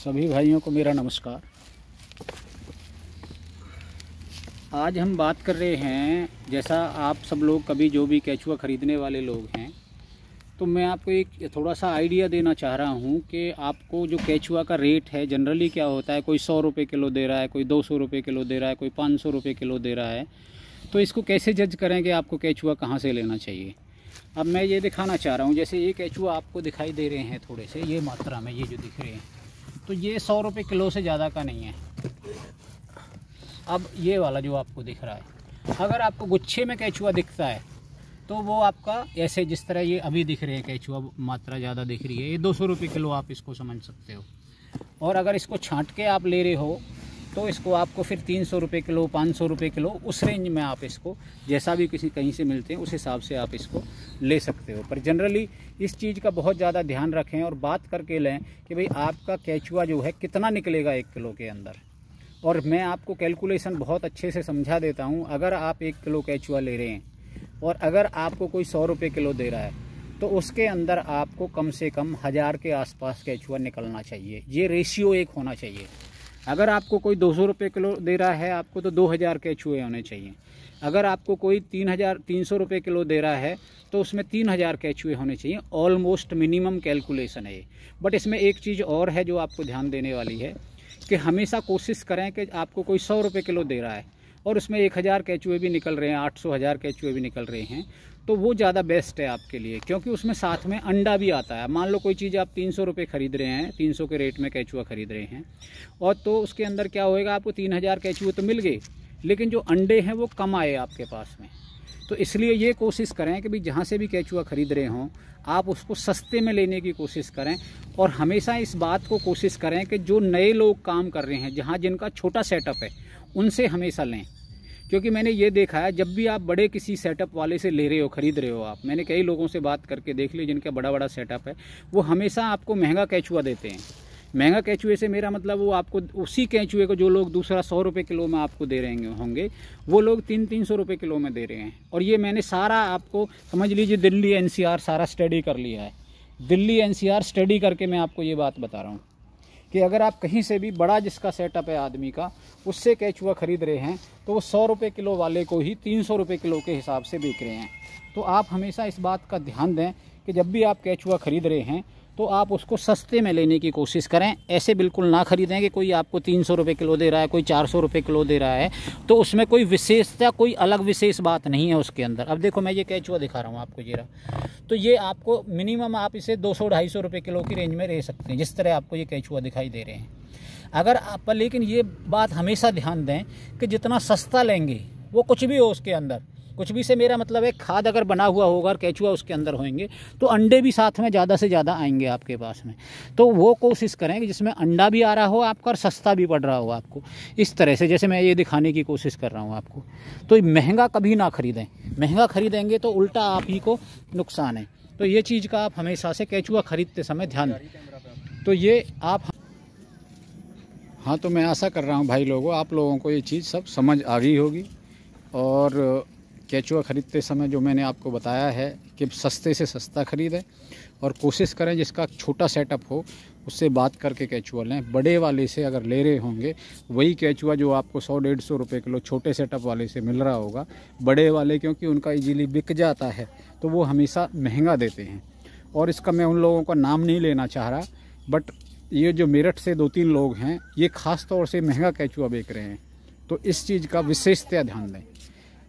सभी भाइयों को मेरा नमस्कार। आज हम बात कर रहे हैं, जैसा आप सब लोग कभी जो भी कैचुआ ख़रीदने वाले लोग हैं तो मैं आपको एक थोड़ा सा आइडिया देना चाह रहा हूँ कि आपको जो कैचुआ का रेट है, जनरली क्या होता है, कोई सौ रुपये किलो दे रहा है, कोई दो सौ रुपये किलो दे रहा है, कोई पाँच सौ रुपये किलो दे रहा है तो इसको कैसे जज करें कि आपको कैचुआ कहाँ से लेना चाहिए? अब मैं ये दिखाना चाह रहा हूँ, जैसे ये कैचुआ आपको दिखाई दे रहे हैं थोड़े से, ये मात्रा में, ये जो दिख रहे हैं तो ये सौ रुपये किलो से ज़्यादा का नहीं है। अब ये वाला जो आपको दिख रहा है, अगर आपको गुच्छे में कैचुआ दिखता है तो वो आपका ऐसे जिस तरह ये अभी दिख रहे हैं, कैचुआ मात्रा ज़्यादा दिख रही है, ये दो सौ रुपये किलो आप इसको समझ सकते हो। और अगर इसको छांट के आप ले रहे हो तो इसको आपको फिर तीन सौ रुपये किलो, पाँच सौ रुपये किलो, उस रेंज में आप इसको, जैसा भी किसी कहीं से मिलते हैं, उस हिसाब से आप इसको ले सकते हो। पर जनरली इस चीज़ का बहुत ज़्यादा ध्यान रखें और बात करके लें कि भाई आपका कैचुआ जो है कितना निकलेगा एक किलो के अंदर। और मैं आपको कैलकुलेशन बहुत अच्छे से समझा देता हूँ, अगर आप एक किलो कैचुआ ले रहे हैं और अगर आपको कोई सौ रुपये किलो दे रहा है तो उसके अंदर आपको कम से कम हज़ार के आसपास कैचुआ निकलना चाहिए। ये रेशियो एक होना चाहिए। अगर आपको कोई दो सौ रुपये किलो दे रहा है, आपको तो दो हज़ार के चूहे होने चाहिए। अगर आपको कोई तीन हज़ार, तीन सौ रुपये किलो दे रहा है तो उसमें तीन हज़ार के छुए होने चाहिए। ऑलमोस्ट मिनिमम कैलकुलेशन है बट इसमें एक चीज़ और है जो आपको ध्यान देने वाली है कि हमेशा कोशिश करें कि आपको कोई सौ रुपये किलो दे रहा है। और उसमें एक हज़ार कैचुए भी निकल रहे हैं, आठ सौ हज़ार कैचुए भी निकल रहे हैं तो वो ज़्यादा बेस्ट है आपके लिए, क्योंकि उसमें साथ में अंडा भी आता है। मान लो कोई चीज़ आप तीन सौ रुपये ख़रीद रहे हैं, तीन सौ के रेट में कैचुआ ख़रीद रहे हैं, और तो उसके अंदर क्या होएगा, आपको तीन हज़ार कैचुए तो मिल गए, लेकिन जो अंडे हैं वो कम आए आपके पास में। तो इसलिए ये कोशिश करें कि भाई जहाँ से भी कैचुआ ख़रीद रहे हों, आप उसको सस्ते में लेने की कोशिश करें, और हमेशा इस बात को कोशिश करें कि जो नए लोग काम कर रहे हैं, जहाँ जिनका छोटा सेटअप है उनसे हमेशा लें। क्योंकि मैंने ये देखा है, जब भी आप बड़े किसी सेटअप वाले से ले रहे हो, ख़रीद रहे हो आप, मैंने कई लोगों से बात करके देख ली जिनका बड़ा बड़ा सेटअप है, वो हमेशा आपको महँगा कैचुआ देते हैं। महँगा कैचुए से मेरा मतलब वो आपको, उसी कैचुए को जो लोग दूसरा सौ रुपये किलो में आपको दे रहे होंगे वो लोग तीन तीन सौ रुपये किलो में दे रहे हैं। और ये मैंने सारा आपको, समझ लीजिए दिल्ली एनसीआर सारा स्टडी कर लिया है। दिल्ली एनसीआर स्टडी करके मैं आपको ये बात बता रहा हूँ। कि अगर आप कहीं से भी बड़ा जिसका सेटअप है आदमी का, उससे कैचुआ ख़रीद रहे हैं तो वो सौ रुपये किलो वाले को ही तीन सौ रुपये किलो के हिसाब से बेच रहे हैं। तो आप हमेशा इस बात का ध्यान दें कि जब भी आप कैचुआ ख़रीद रहे हैं तो आप उसको सस्ते में लेने की कोशिश करें। ऐसे बिल्कुल ना ख़रीदें कि कोई आपको तीन सौ रुपये किलो दे रहा है, कोई चार सौ रुपये किलो दे रहा है। तो उसमें कोई विशेषता, कोई अलग विशेष बात नहीं है उसके अंदर। अब देखो, मैं ये कैचुआ दिखा रहा हूँ आपको जीरा। तो ये आपको मिनिमम आप इसे दो सौ ढाई सौ रुपये किलो की रेंज में रह सकते हैं, जिस तरह आपको ये कैचुआ दिखाई दे रहे हैं। अगर आप, लेकिन ये बात हमेशा ध्यान दें कि जितना सस्ता लेंगे, वो कुछ भी हो उसके अंदर। कुछ भी से मेरा मतलब है, खाद अगर बना हुआ होगा और कैचुआ उसके अंदर होंगे तो अंडे भी साथ में ज़्यादा से ज़्यादा आएँगे आपके पास में। तो वो कोशिश करें कि जिसमें अंडा भी आ रहा हो आपका और सस्ता भी पड़ रहा हो आपको। इस तरह से, जैसे मैं ये दिखाने की कोशिश कर रहा हूँ आपको। तो महँगा कभी ना ख़रीदें। महँगा ख़रीदेंगे तो उल्टा आप ही को नुकसान है। तो ये चीज़ का आप हमेशा से कैचुआ ख़रीदते समय ध्यान दें। तो ये आप हाँ तो मैं आशा कर रहा हूँ भाई लोगों, आप लोगों को ये चीज़ सब समझ आ गई होगी। और केचुआ ख़रीदते समय जो मैंने आपको बताया है कि सस्ते से सस्ता ख़रीदें और कोशिश करें जिसका छोटा सेटअप हो, उससे बात करके कैचुआ लें। बड़े वाले से अगर ले रहे होंगे, वही कैचुआ जो आपको सौ डेढ़ सौ रुपये किलो छोटे सेटअप वाले से मिल रहा होगा। बड़े वाले क्योंकि उनका इजीली बिक जाता है तो वो हमेशा महँगा देते हैं। और इसका मैं उन लोगों का नाम नहीं लेना चाह रहा बट ये जो मेरठ से दो तीन लोग हैं, ये ख़ास तौर से महँगा कैचुआ बेच रहे हैं। तो इस चीज़ का विशेषतः ध्यान दें।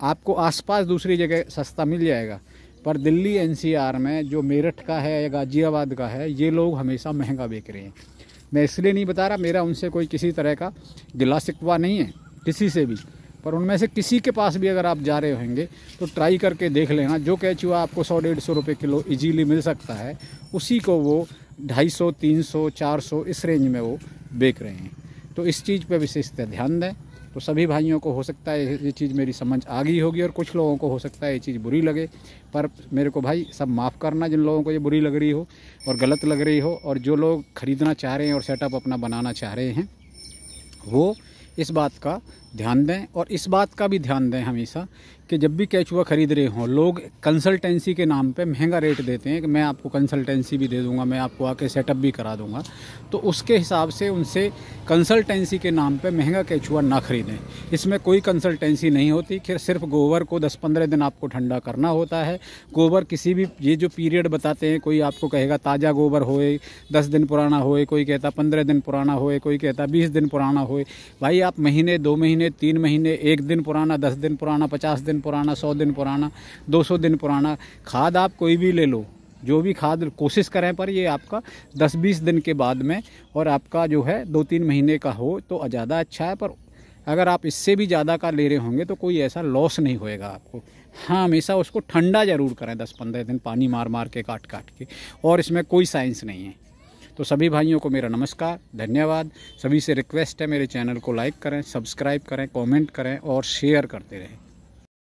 आपको आसपास दूसरी जगह सस्ता मिल जाएगा। पर दिल्ली एनसीआर में जो मेरठ का है या गाज़ियाबाद का है, ये लोग हमेशा महँगा बेच रहे हैं। मैं इसलिए नहीं बता रहा, मेरा उनसे कोई किसी तरह का गिला शिकवा नहीं है, किसी से भी। पर उनमें से किसी के पास भी अगर आप जा रहे होंगे तो ट्राई करके देख लेना। जो कैचुआ आपको सौ डेढ़ सौ रुपये किलो इजीली मिल सकता है, उसी को वो ढाई सौ, तीन सौ, चार सौ इस रेंज में वो बेच रहे हैं। तो इस चीज़ पर विशेषतः ध्यान दें। तो सभी भाइयों को हो सकता है ये चीज़ मेरी समझ आ गई होगी और कुछ लोगों को हो सकता है ये चीज़ बुरी लगे। पर मेरे को भाई सब माफ़ करना जिन लोगों को ये बुरी लग रही हो और गलत लग रही हो और जो लोग ख़रीदना चाह रहे हैं और सेटअप अपना बनाना चाह रहे हैं, वो इस बात का ध्यान दें और इस बात का भी ध्यान दें हमेशा कि जब भी कैचुआ ख़रीद रहे हों, लोग कंसल्टेंसी के नाम पे महँगा रेट देते हैं कि मैं आपको कंसल्टेंसी भी दे दूँगा, मैं आपको आके सेटअप भी करा दूँगा। तो उसके हिसाब से उनसे कंसल्टेंसी के नाम पे महँगा कैचुआ ना ख़रीदें। इसमें कोई कंसल्टेंसी नहीं होती फिर सिर्फ़ गोबर को दस पंद्रह दिन आपको ठंडा करना होता है। गोबर किसी भी, ये जो पीरियड बताते हैं, कोई आपको कहेगा ताज़ा गोबर होए, दस दिन पुराना होए, कोई कहता पंद्रह दिन पुराना होए, कोई कहता बीस दिन पुराना होए। भाई आप महीने, दो महीने, तीन महीने, एक दिन पुराना, दस दिन पुराना, पचास दिन पुराना, सौ दिन पुराना, दो सौ दिन पुराना, खाद आप कोई भी ले लो, जो भी खाद कोशिश करें पर ये आपका 10-20 दिन के बाद में और आपका जो है दो तीन महीने का हो तो ज़्यादा अच्छा है, पर अगर आप इससे भी ज़्यादा का ले रहे होंगे तो कोई ऐसा लॉस नहीं होएगा आपको। हाँ हमेशा उसको ठंडा ज़रूर करें, दस पंद्रह दिन पानी मार मार के काट काट के, और इसमें कोई साइंस नहीं है। तो सभी भाइयों को मेरा नमस्कार, धन्यवाद। सभी से रिक्वेस्ट है मेरे चैनल को लाइक करें, सब्सक्राइब करें, कमेंट करें और शेयर करते रहें।